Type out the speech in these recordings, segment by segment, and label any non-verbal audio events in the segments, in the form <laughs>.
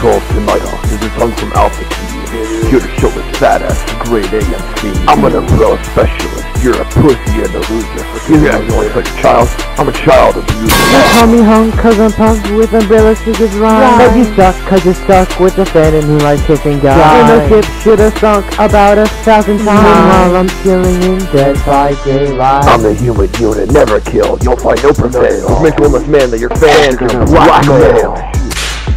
control tonight off. This is Hunk from Alpha Team. Here to show this fat ass great AMC. I'm an umbrella specialist. You're a pussy and a loser. You acting like a child. I'm a child abuser. Call me home cause I'm pumped with umbrellas to get rhyme. But you suck cause you're stuck with a fan and he likes kissing guys. And the ship should have sunk about a thousand mm-hmm. times. Meanwhile I'm chilling in Dead by Daylight. I'm the human unit, never kill. You'll find no prevail. Make one less man that your fans can blackmail.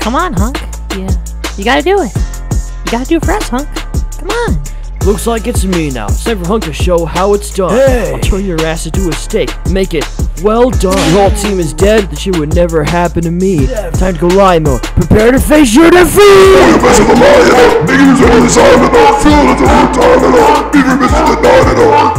Come on, Hunk. Yeah, you gotta do it. You gotta do it for us, Hunk. Come on. Looks like it's me now. It's time for Hunk to show how it's done. Hey! I'll turn your ass into a steak. Make it well done. Your whole team is dead. The shit would never happen to me. Time to go lie mode. Prepare to face your defeat!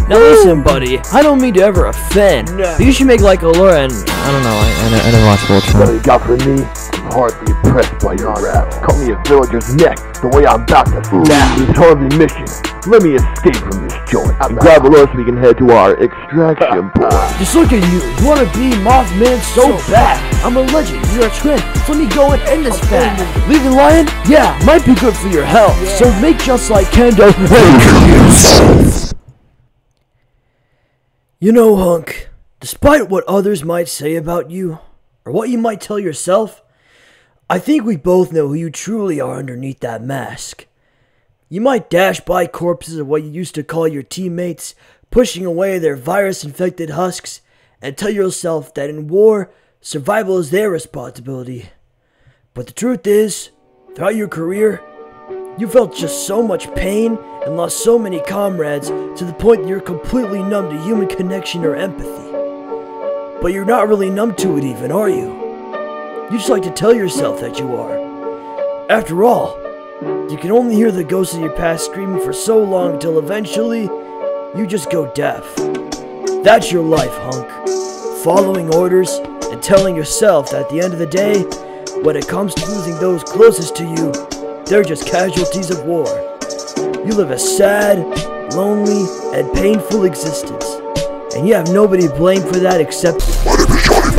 Now listen, buddy. I don't mean to ever offend. But you should make like a Laura and I don't know. I, I, ne- I never watched What Voltron. you got for me? I'm hardly impressed by your rap. Cut me a villager's neck, the way I'm about to snap. This Harvey mission. Let me escape from this joint. And grab a load so we can head to our extraction <laughs> point. Just look at you. You wanna be Mothman so bad. I'm a legend. You're a trend. So let me go and end this fad. Leaving Lion? Yeah, might be good for your health. So make just like Kendo and yourself. You know, Hunk, despite what others might say about you, or what you might tell yourself, I think we both know who you truly are underneath that mask. You might dash by corpses of what you used to call your teammates, pushing away their virus infected husks, and tell yourself that in war, survival is their responsibility. But the truth is, throughout your career, you felt just so much pain and lost so many comrades to the point that you're completely numb to human connection or empathy. But you're not really numb to it, even, are you? You just like to tell yourself that you are. After all, you can only hear the ghosts of your past screaming for so long until eventually you just go deaf. That's your life, hunk. Following orders and telling yourself that at the end of the day, when it comes to losing those closest to you, they're just casualties of war. You live a sad, lonely, and painful existence. And you have nobody to blame for that except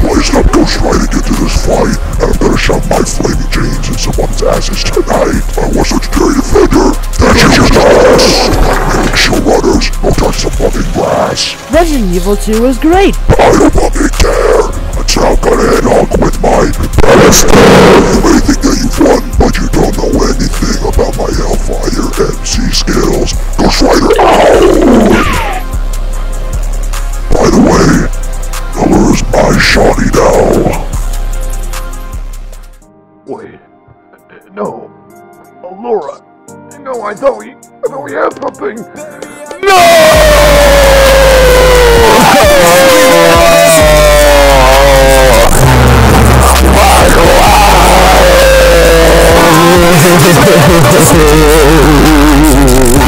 My name is Johnny Blaze and I'm ghost riding into this fight. And I'm gonna shove my flaming chains in someone's asses tonight. I was a scary defender, that's just us Make sure runners don't touch the fucking grass. Resident Evil 2 was great. I don't fucking care My Shawnee now Wait. No. Oh, Laura. No, I thought we, I thought we had something. Normal. <laughs>